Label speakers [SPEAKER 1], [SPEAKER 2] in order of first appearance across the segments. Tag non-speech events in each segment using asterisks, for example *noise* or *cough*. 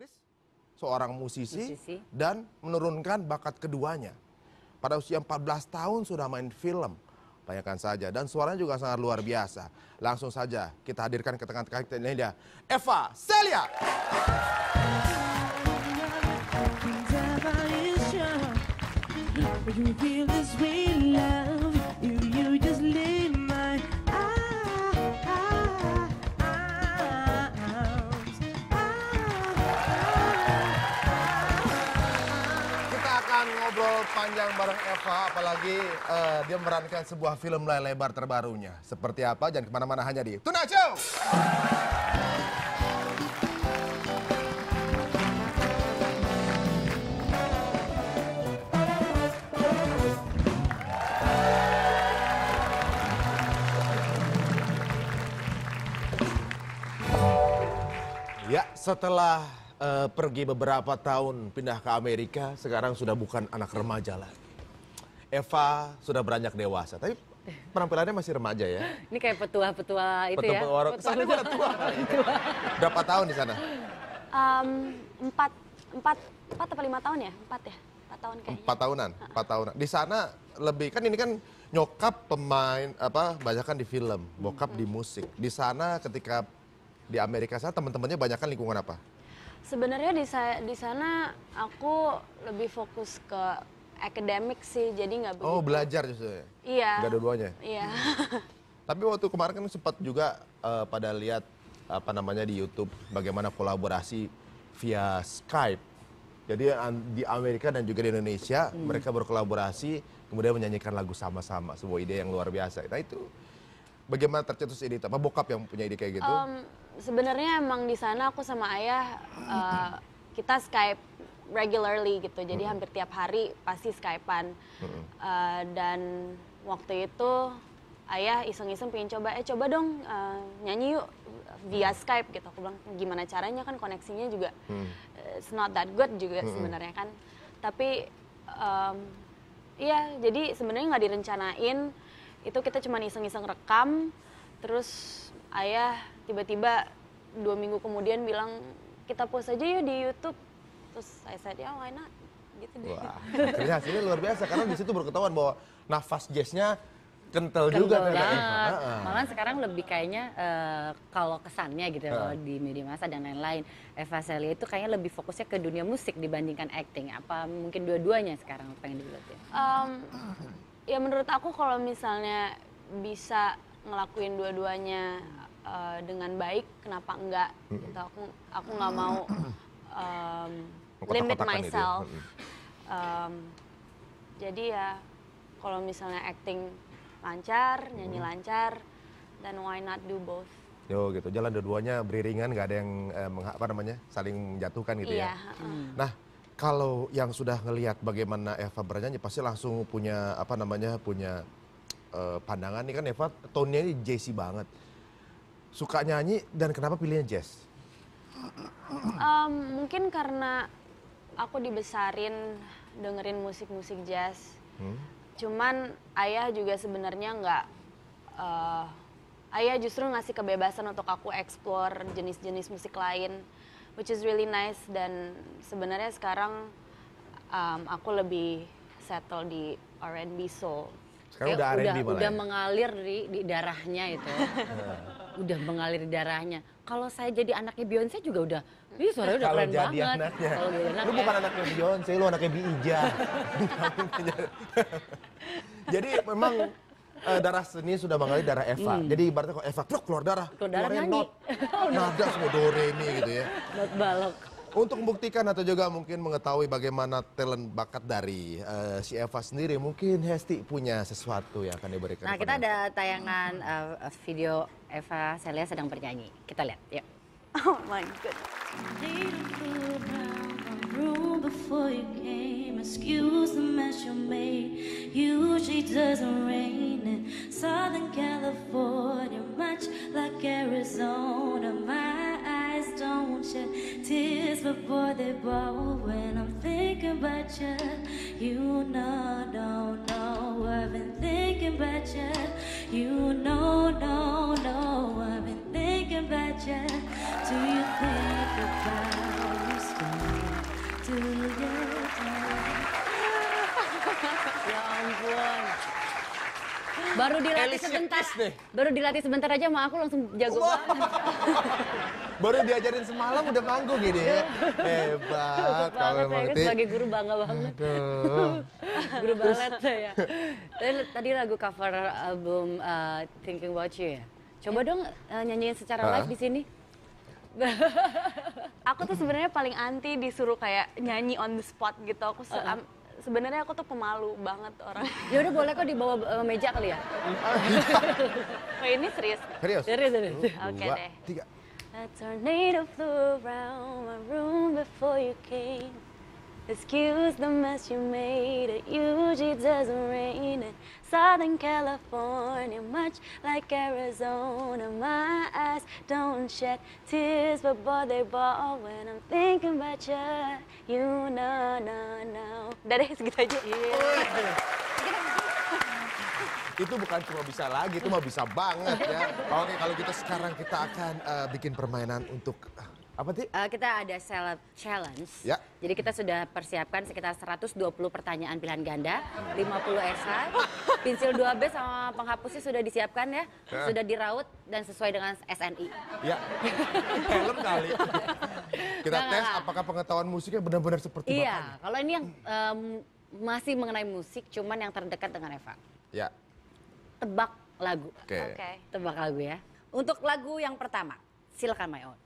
[SPEAKER 1] aktris, seorang musisi,
[SPEAKER 2] Musisi.
[SPEAKER 1] dan menurunkan bakat keduanya. Pada usia 14 tahun sudah main film. Bayangkan saja dan suaranya juga sangat luar biasa. Langsung saja kita hadirkan ke tengah-tengah kita ini dia Eva Celia.
[SPEAKER 3] You feel this sweet love,
[SPEAKER 1] ngobrol panjang bareng Eva, apalagi eh, dia memerankan sebuah film layar lebar terbarunya. Seperti apa? Jangan ke mana-mana hanya di Tuna Show. Ya, setelah eh, pergi beberapa tahun pindah ke Amerika, sekarang sudah bukan anak remaja lagi. Eva sudah beranjak dewasa, tapi penampilannya masih remaja ya.
[SPEAKER 2] Ini kayak petua-petua itu ya.
[SPEAKER 1] Petua- Sana udah tua. Berapa tahun di sana?
[SPEAKER 4] Em, empat, empat, empat atau lima tahun ya? Empat ya? Empat tahun kayaknya.
[SPEAKER 1] Empat tahunan, empat tahunan. Di sana lebih kan ini kan nyokap pemain apa banyak kan di film, bokap di musik. Di sana ketika di Amerika sana teman-temannya banyak kan lingkungan apa?
[SPEAKER 4] Sebenarnya di, di sana aku lebih fokus ke akademik sih, jadi nggak begitu.
[SPEAKER 1] Oh belajar justru ya?
[SPEAKER 4] Iya.
[SPEAKER 1] Nggak dua-duanya?
[SPEAKER 4] Iya.
[SPEAKER 1] Tapi waktu kemarin kan sempat juga eh, pada lihat apa namanya di YouTube bagaimana kolaborasi via Skype. Jadi di Amerika dan juga di Indonesia mereka berkolaborasi kemudian menyanyikan lagu sama-sama, sebuah ide yang luar biasa. Nah itu bagaimana tercetus ide itu? Apa bokap yang punya ide kayak gitu?
[SPEAKER 4] Em, Sebenarnya emang di sana aku sama ayah eh, kita Skype regularly gitu, jadi hampir tiap hari pasti Skypean. Eh, dan waktu itu ayah iseng-iseng pengen coba, eh coba dong eh, nyanyi yuk via Skype gitu. Aku bilang gimana caranya kan koneksinya juga eh, it's not that good juga sebenarnya kan. Tapi em, iya jadi sebenarnya nggak direncanain, itu kita cuma iseng-iseng rekam, terus ayah tiba-tiba dua minggu kemudian bilang kita post aja yuk di YouTube. Terus saya said ya why not? Gitu deh.
[SPEAKER 1] Wah, akhirnya hasilnya luar biasa karena di situ baru ketahuan bahwa nafas jazznya kental, juga
[SPEAKER 2] Kental
[SPEAKER 1] ternyata Eva.
[SPEAKER 2] banget.
[SPEAKER 1] Heeh.
[SPEAKER 2] Malahan sekarang lebih kayaknya eh, kalau kesannya gitu ya, kalau di media massa dan lain-lain, Eva Celia itu kayaknya lebih fokusnya ke dunia musik dibandingkan acting. Apa mungkin dua-duanya sekarang pengen digelutin?
[SPEAKER 4] Em, ya menurut aku kalau misalnya bisa ngelakuin dua-duanya eh, dengan baik, kenapa enggak? Gitu. Aku aku nggak mau em, limit myself. Em, jadi ya kalau misalnya acting lancar, nyanyi lancar, then why not do both?
[SPEAKER 1] Yo gitu, jalan dua-duanya beriringan, nggak ada yang eh, apa namanya saling menjatuhkan gitu
[SPEAKER 4] iya.
[SPEAKER 1] ya.
[SPEAKER 4] heeh.
[SPEAKER 1] Nah, kalau yang sudah ngelihat bagaimana Eva bernyanyi, pasti langsung punya apa namanya punya eh, pandangan nih kan Eva tone-nya ini jazzy banget. Suka nyanyi dan kenapa pilihnya jazz?
[SPEAKER 4] Em, mungkin karena aku dibesarin dengerin musik-musik jazz. Cuman ayah juga sebenarnya nggak. eh, ayah justru ngasih kebebasan untuk aku explore jenis-jenis musik lain, which is really nice. Dan sebenarnya sekarang em, aku lebih settle di R&B soul.
[SPEAKER 1] Sekarang
[SPEAKER 2] Kayak
[SPEAKER 1] udah R&B
[SPEAKER 2] udah,
[SPEAKER 1] malah.
[SPEAKER 2] udah
[SPEAKER 1] ya?
[SPEAKER 2] mengalir di, di darahnya itu. *laughs* udah mengalir di darahnya. Kalau saya jadi anaknya Beyonce juga udah, ih suaranya udah
[SPEAKER 1] Kalau
[SPEAKER 2] keren
[SPEAKER 1] jadi
[SPEAKER 2] banget.
[SPEAKER 1] anaknya,
[SPEAKER 2] Kalau jadi
[SPEAKER 1] lu
[SPEAKER 2] anaknya.
[SPEAKER 1] bukan anaknya Beyonce, lu anaknya Bi Ija. *laughs* Jadi memang eh, darah seni sudah mengalir darah Eva. Jadi ibaratnya kalau Eva pluk, keluar darah,
[SPEAKER 2] Hmm. Keluar darah nyanyi.
[SPEAKER 1] not, nada semua do re mi gitu ya. *laughs*
[SPEAKER 2] Not balok.
[SPEAKER 1] Untuk membuktikan atau juga mungkin mengetahui bagaimana talent bakat dari eh, si Eva sendiri, mungkin Hesti punya sesuatu yang akan diberikan.
[SPEAKER 2] Nah kita ada tayangan uh, video Eva Celia sedang bernyanyi. Kita lihat, yuk.
[SPEAKER 4] Oh my god.
[SPEAKER 3] Room before you came. Excuse the mess you made. Usually doesn't rain in Southern California, much like Arizona. My eyes don't shed tears before they fall when I'm thinking about you. You know, don't know. I've been thinking about you. You know, no, know. I've been thinking about you. Do you think about Ya *laughs* ampun.
[SPEAKER 2] Baru dilatih sebentar.
[SPEAKER 1] Deh.
[SPEAKER 2] Baru dilatih sebentar aja mah aku langsung jago
[SPEAKER 1] wow.
[SPEAKER 2] banget. *laughs*
[SPEAKER 1] baru diajarin semalam udah manggung gini iya. ya. Hebat
[SPEAKER 2] banget
[SPEAKER 1] Marti.
[SPEAKER 2] Sebagai guru bangga banget. *laughs* Guru balet ya. Tadi, tadi lagu cover album uh, Thinking About You ya. Coba iya. dong uh, nyanyiin secara live di sini.
[SPEAKER 4] Aku tuh sebenarnya paling anti disuruh kayak nyanyi on the spot gitu. Aku se- am- sebenarnya aku tuh pemalu banget orang.
[SPEAKER 2] Ya udah boleh kok di bawah uh, meja kali ya. *laughs*
[SPEAKER 4] Wah ini serius.
[SPEAKER 1] Serius?
[SPEAKER 2] Serius, serius.
[SPEAKER 4] Oke
[SPEAKER 1] Dua,
[SPEAKER 4] deh.
[SPEAKER 1] tiga.
[SPEAKER 3] A tornado flew around my room before you came. Excuse the mess you made. It usually doesn't rain in Southern California, much like Arizona. My eyes don't shed tears, but boy, they ball when I'm thinking about you. You know, no, no.
[SPEAKER 4] Udah deh *laughs* segitu aja.
[SPEAKER 1] Itu bukan cuma bisa lagi, itu mah bisa banget ya. Oke, kalau gitu sekarang kita akan eh, bikin permainan untuk apa sih?
[SPEAKER 2] Uh, kita ada celeb challenge.
[SPEAKER 1] Ya.
[SPEAKER 2] Jadi kita sudah persiapkan sekitar 120 pertanyaan pilihan ganda, 50 esai, *laughs* pensil 2B sama penghapusnya sudah disiapkan ya,
[SPEAKER 1] Ya.
[SPEAKER 2] sudah diraut dan sesuai dengan SNI.
[SPEAKER 1] Ya, helm kali. *laughs* Kita
[SPEAKER 2] Nggak,
[SPEAKER 1] tes apakah pengetahuan musiknya benar-benar seperti.
[SPEAKER 2] Iya, kalau ini yang em, masih mengenai musik, cuman yang terdekat dengan Eva.
[SPEAKER 1] Ya,
[SPEAKER 2] Tebak lagu.
[SPEAKER 1] oke.
[SPEAKER 4] Oke.
[SPEAKER 2] Tebak lagu ya. Untuk lagu yang pertama, silakan my own.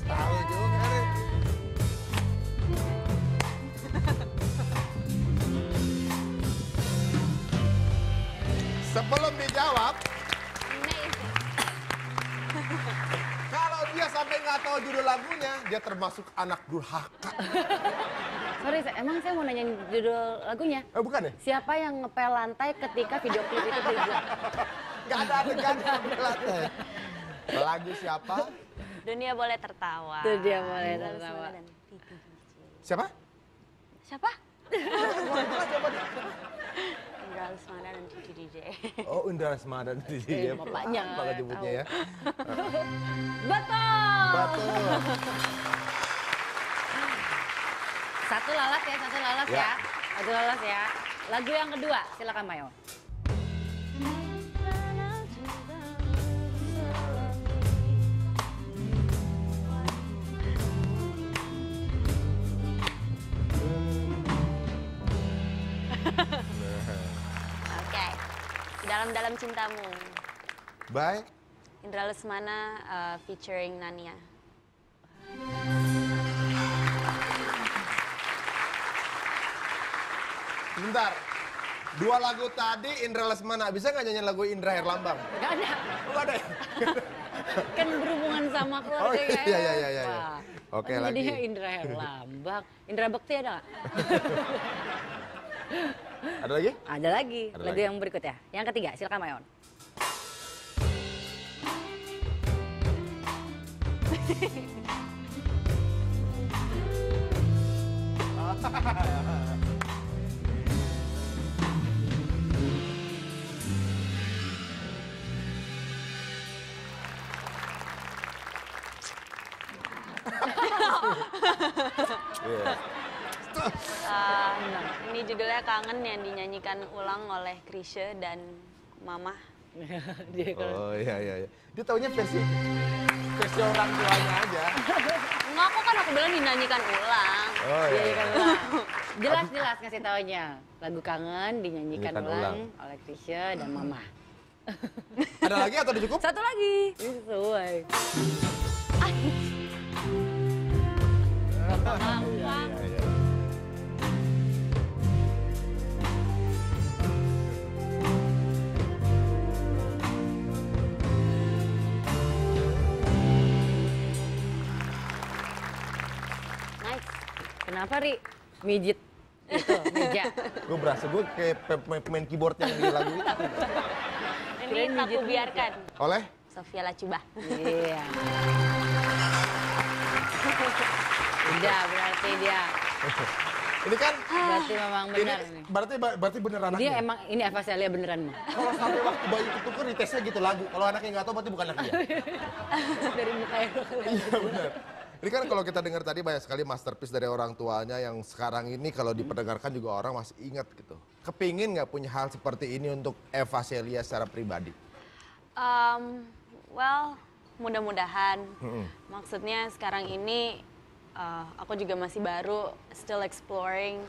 [SPEAKER 1] Tahu juga *laughs* nih. Sebelum dijawab, kalau dia sampai nggak tahu judul lagunya, dia termasuk anak durhaka.
[SPEAKER 2] Sorry, emang saya mau nanya judul lagunya.
[SPEAKER 1] Eh bukan ya?
[SPEAKER 2] Siapa yang ngepel lantai ketika video klip itu dibuat? *laughs*
[SPEAKER 1] Gak ada adegan sampai lantai. Lagu siapa?
[SPEAKER 4] Dunia boleh tertawa.
[SPEAKER 2] Itu dia boleh
[SPEAKER 4] Lalu
[SPEAKER 2] tertawa.
[SPEAKER 4] Dan DJ.
[SPEAKER 1] Siapa?
[SPEAKER 4] Siapa? *laughs* Indra Lesmana dan Titi DJ.
[SPEAKER 1] Oh, Indra Lesmana di
[SPEAKER 2] Eh, bapaknya,
[SPEAKER 1] Bapak nyebutnya ya.
[SPEAKER 2] Betul.
[SPEAKER 1] Betul.
[SPEAKER 2] Satu lalat ya, satu lalat
[SPEAKER 1] Ya.
[SPEAKER 2] ya. Satu lalat ya. Lagu yang kedua, silakan Mayo.
[SPEAKER 4] Dalam-dalam cintamu.
[SPEAKER 1] Baik.
[SPEAKER 4] Indra Lesmana uh, featuring Nania.
[SPEAKER 1] Bentar. Dua lagu tadi Indra Lesmana. Bisa nggak nyanyi lagu Indra Herlambang?
[SPEAKER 2] Gak ada.
[SPEAKER 1] Oh, ada ya? *laughs*
[SPEAKER 2] Kan berhubungan sama keluarga
[SPEAKER 1] Oh, iya,
[SPEAKER 2] ya.
[SPEAKER 1] iya, iya, iya, iya. Oke,
[SPEAKER 2] Oh,
[SPEAKER 1] lagi.
[SPEAKER 2] Indra Herlambang. Indra Bekti ada nggak? *laughs*
[SPEAKER 1] Ada lagi?
[SPEAKER 2] Ada lagi.
[SPEAKER 1] Ada
[SPEAKER 2] Lagu
[SPEAKER 1] lagi.
[SPEAKER 2] yang berikutnya. Yang ketiga, silakan Mayon.
[SPEAKER 1] Iya. *laughs*
[SPEAKER 4] Uh, ini judulnya Kangen yang dinyanyikan ulang oleh Krisye dan Mama. *laughs*
[SPEAKER 1] Oh iya iya iya. Dia taunya versi versi orang tuanya aja.
[SPEAKER 4] Enggak, aku kan aku bilang dinyanyikan ulang.
[SPEAKER 1] Oh
[SPEAKER 2] Iya,
[SPEAKER 1] iya.
[SPEAKER 2] iya kan ulang. Jelas jelas ngasih taunya. Lagu kangen dinyanyikan
[SPEAKER 1] Dinyanyikan
[SPEAKER 2] ulang,
[SPEAKER 1] ulang.
[SPEAKER 2] oleh Krisya dan Mama. *laughs*
[SPEAKER 1] Ada lagi atau udah cukup?
[SPEAKER 2] Satu lagi. Ini sesuai.
[SPEAKER 4] Gampang.
[SPEAKER 1] Iya,
[SPEAKER 2] Kenapa Ri? Mijit itu meja.
[SPEAKER 1] Gue berasa gue kayak pe- pe- pemain keyboard yang di lagu itu.
[SPEAKER 4] Ini tak
[SPEAKER 2] mijit
[SPEAKER 4] biarkan.
[SPEAKER 1] Oleh?
[SPEAKER 4] Sofia Lacuba.
[SPEAKER 2] Iya. Udah berarti dia.
[SPEAKER 1] Ini kan
[SPEAKER 2] Berarti memang
[SPEAKER 1] ini
[SPEAKER 2] benar nih.
[SPEAKER 1] berarti berarti bener anaknya.
[SPEAKER 2] Dia emang ini Eva Celia beneran mah.
[SPEAKER 1] Kalau sampai waktu bayi ketuker ditesnya gitu lagu. Kalau anaknya nggak tahu berarti bukan anak dia. *laughs*
[SPEAKER 2] Dari mukanya
[SPEAKER 1] Iya benar. Ini kan kalau kita dengar tadi banyak sekali masterpiece dari orang tuanya yang sekarang ini kalau diperdengarkan juga orang masih ingat gitu. Kepingin nggak punya hal seperti ini untuk Eva Celia secara pribadi?
[SPEAKER 4] Um, well, mudah-mudahan. Maksudnya sekarang ini uh, aku juga masih baru, still exploring.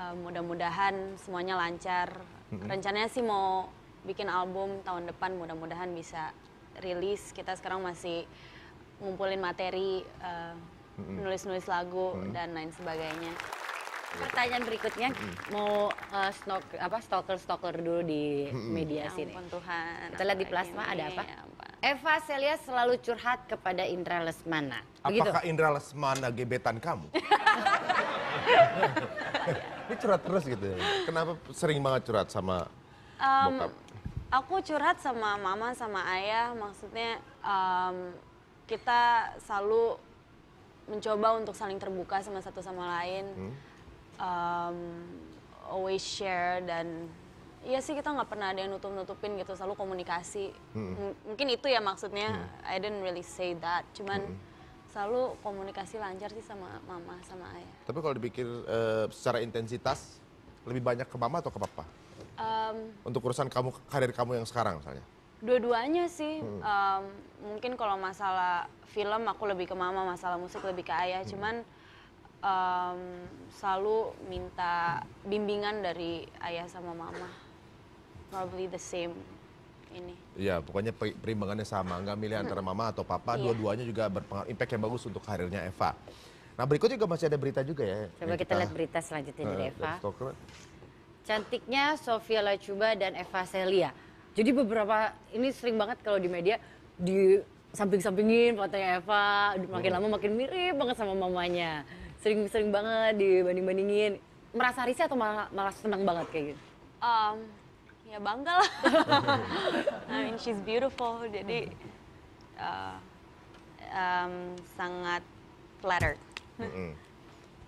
[SPEAKER 4] Uh, mudah-mudahan semuanya lancar. Rencananya sih mau bikin album tahun depan, mudah-mudahan bisa rilis. Kita sekarang masih ngumpulin materi, uh, nulis-nulis lagu dan lain sebagainya.
[SPEAKER 2] Pertanyaan berikutnya mau uh, stalk, apa stalker stalker dulu di media
[SPEAKER 4] Ya
[SPEAKER 2] sini.
[SPEAKER 4] ampun Tuhan.
[SPEAKER 2] Kita lihat di plasma ada apa?
[SPEAKER 4] ya ampun.
[SPEAKER 2] Eva Celia selalu curhat kepada Indra Lesmana. Begitu.
[SPEAKER 1] Apakah Indra Lesmana gebetan kamu? *laughs* Ini curhat terus gitu ya. Kenapa sering banget curhat sama
[SPEAKER 4] Um,
[SPEAKER 1] bokap?
[SPEAKER 4] aku curhat sama mama sama ayah, maksudnya um, kita selalu mencoba untuk saling terbuka sama satu sama lain, um, always share dan Iya sih kita nggak pernah ada yang nutup-nutupin gitu, selalu komunikasi. M- mungkin itu ya maksudnya. I didn't really say that, cuman selalu komunikasi lancar sih sama mama sama ayah.
[SPEAKER 1] Tapi kalau dipikir eh, secara intensitas, lebih banyak ke mama atau ke papa?
[SPEAKER 4] Um,
[SPEAKER 1] Untuk urusan kamu, karir kamu yang sekarang misalnya?
[SPEAKER 4] Dua-duanya sih, em, mungkin kalau masalah film aku lebih ke mama, masalah musik lebih ke ayah. Cuman em, selalu minta bimbingan dari ayah sama mama. Probably the same ini.
[SPEAKER 1] Iya, pokoknya pe- perimbangannya sama. Nggak milih antara mama atau papa,
[SPEAKER 4] Iya.
[SPEAKER 1] dua-duanya juga berpengaruh, impact yang bagus untuk karirnya Eva. Nah berikutnya juga masih ada berita juga ya.
[SPEAKER 2] Coba
[SPEAKER 1] yang
[SPEAKER 2] kita lihat berita selanjutnya dari
[SPEAKER 1] eh,
[SPEAKER 2] Eva. Cantiknya Sofia Lacuba dan Eva Celia. Jadi beberapa ini sering banget kalau di media di samping-sampingin fotonya Eva, makin lama makin mirip banget sama mamanya. Sering-sering banget dibanding-bandingin. Merasa risih atau malah, malah senang banget kayak gitu?
[SPEAKER 4] Em, ya bangga lah. *laughs* I mean she's beautiful, jadi eh, em, sangat flattered.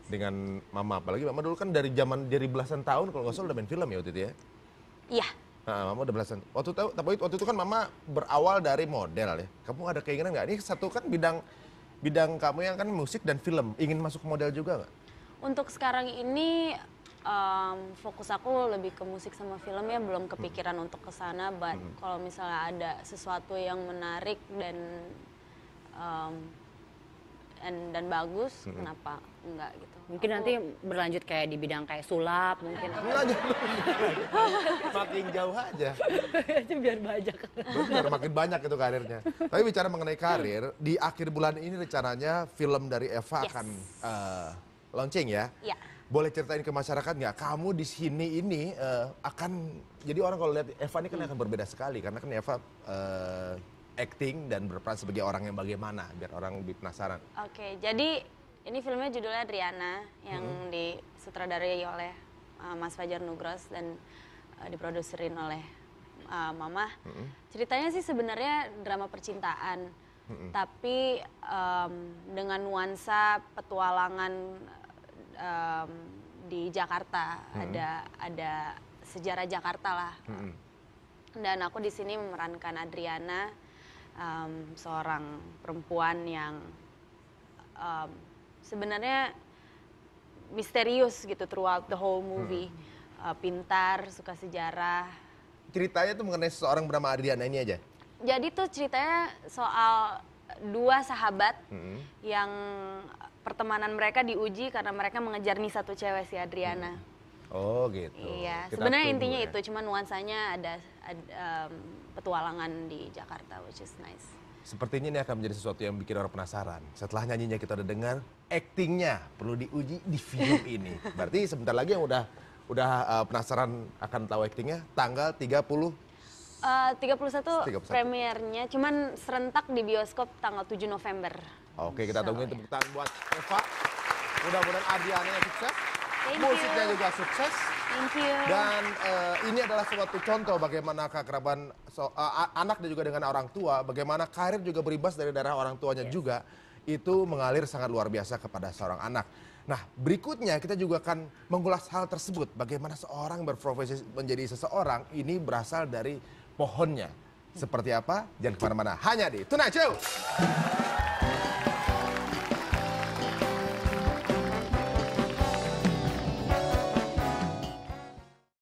[SPEAKER 1] Dengan mama, apalagi mama dulu kan dari zaman dari belasan tahun kalau nggak salah udah main film ya waktu itu ya.
[SPEAKER 4] Iya.
[SPEAKER 1] Nah, mama udah belasan. Waktu tahu, tapi waktu itu kan mama berawal dari model ya. Kamu ada keinginan nggak? Ini satu kan bidang bidang kamu yang kan musik dan film. Ingin masuk ke model juga nggak?
[SPEAKER 4] Untuk sekarang ini em, fokus aku lebih ke musik sama film ya belum kepikiran untuk ke sana. But kalau misalnya ada sesuatu yang menarik dan em, and- dan bagus, kenapa enggak gitu?
[SPEAKER 2] Mungkin
[SPEAKER 4] Aku-
[SPEAKER 2] nanti berlanjut kayak di bidang kayak sulap mungkin. *laughs*
[SPEAKER 1] Makin jauh aja. *laughs*
[SPEAKER 2] Itu biar banyak.
[SPEAKER 1] Benar, makin banyak itu karirnya. Tapi bicara mengenai karir, di akhir bulan ini rencananya film dari Eva
[SPEAKER 4] Yes.
[SPEAKER 1] akan eh, launching ya.
[SPEAKER 4] Iya.
[SPEAKER 1] Boleh ceritain ke masyarakat nggak? Kamu di sini ini eh, akan jadi orang kalau lihat Eva ini kan akan berbeda sekali karena kan Eva eh, acting dan berperan sebagai orang yang bagaimana biar orang lebih penasaran.
[SPEAKER 4] Oke, jadi ini filmnya judulnya Adriana yang disutradarai oleh uh, Mas Fajar Nugros dan uh, diproduserin oleh uh, Mama. Ceritanya sih sebenarnya drama percintaan, tapi um, dengan nuansa petualangan um, di Jakarta. Ada ada sejarah Jakarta lah. Dan aku di sini memerankan Adriana, um, seorang perempuan yang um, sebenarnya misterius gitu throughout the whole movie. Uh, pintar, suka sejarah.
[SPEAKER 1] Ceritanya tuh mengenai seseorang bernama Adriana ini aja.
[SPEAKER 4] Jadi tuh ceritanya soal dua sahabat yang pertemanan mereka diuji karena mereka mengejar nih satu cewek si Adriana.
[SPEAKER 1] Oh gitu.
[SPEAKER 4] Iya,
[SPEAKER 1] Kita
[SPEAKER 4] sebenarnya intinya
[SPEAKER 1] ya.
[SPEAKER 4] itu, cuman nuansanya ada um, petualangan di Jakarta, which is nice.
[SPEAKER 1] Sepertinya ini akan menjadi sesuatu yang bikin orang penasaran. Setelah nyanyinya kita udah dengar, actingnya perlu diuji di film *laughs* ini. Berarti sebentar lagi yang udah udah uh, penasaran akan tahu actingnya, tanggal 30
[SPEAKER 4] Uh, 31,
[SPEAKER 1] 31.
[SPEAKER 4] premiernya, cuman serentak di bioskop tanggal 7 November.
[SPEAKER 1] Oke, kita
[SPEAKER 4] So,
[SPEAKER 1] tungguin
[SPEAKER 4] ya.
[SPEAKER 1] tepuk tangan buat Eva. Mudah-mudahan Adriana sukses,
[SPEAKER 4] Thank
[SPEAKER 1] musiknya
[SPEAKER 4] you.
[SPEAKER 1] juga sukses.
[SPEAKER 4] Thank you.
[SPEAKER 1] Dan eh, ini adalah suatu contoh bagaimana keakraban so- a- anak dan juga dengan orang tua, bagaimana karir juga berimbas dari darah orang tuanya juga. Itu mengalir sangat luar biasa kepada seorang anak. Nah, berikutnya kita juga akan mengulas hal tersebut. Bagaimana seorang berprofesi menjadi seseorang ini berasal dari pohonnya. Seperti apa? Jangan ke mana-mana. Hanya di Tonight Show.